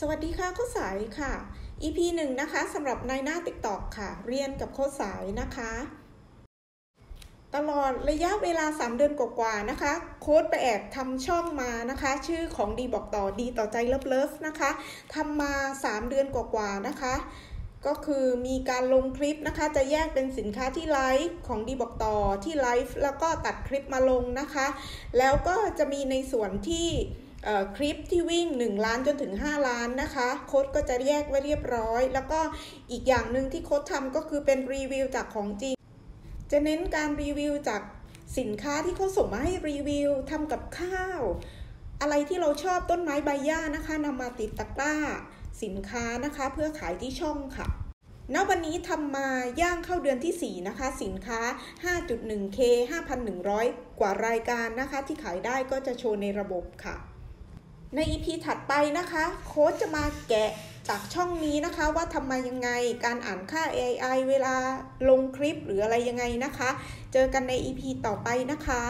สวัสดีค่ะโค้ชสายค่ะ EP หนึ่งนะคะสำหรับในหน้า TikTok ค่ะ เรียนกับโค้ชสายนะคะ ตลอดระยะเวลา 3 เดือนกว่าๆนะคะ โค้ชไปแอบทำช่องมานะคะ ชื่อของดีบอกต่อดีต่อใจ love love นะคะทำมา 3 เดือนกว่าๆนะคะก็คือมีการลงคลิปนะคะ จะแยกเป็นสินค้าที่ไลฟ์ของดีบอกต่อที่ไลฟ์แล้วก็ตัดคลิปมาลงนะคะ แล้วก็จะมีในส่วนที่ คลิปที่วิ่ง 1 ล้านจนถึง 5 ล้านนะคะ โค้ดก็จะแยกไว้เรียบร้อย แล้วก็อีกอย่างหนึ่งที่โค้ดทำก็คือเป็นรีวิวจากของจริง จะเน้นการรีวิวจากสินค้าที่เขาส่งมาให้รีวิวทำกับข้าว อะไรที่เราชอบต้นไม้ใบหญ้านะคะนำมาติดตะกร้า สินค้านะคะเพื่อขายที่ช่องค่ะณวันนี้ทำมาย่างเข้าเดือนที่ 4 นะคะ สินค้า 5.1K 5,100 กว่ารายการนะคะ ที่ขายได้ก็จะโชว์ในระบบค่ะ ใน EP ถัดไปนะคะ โค้ชจะมาแกะจากช่องนี้นะคะว่าทำมายังไงการอ่านค่า AI เวลาลงคลิปหรืออะไรยังไงนะคะ เจอกันใน EP ต่อไปนะคะ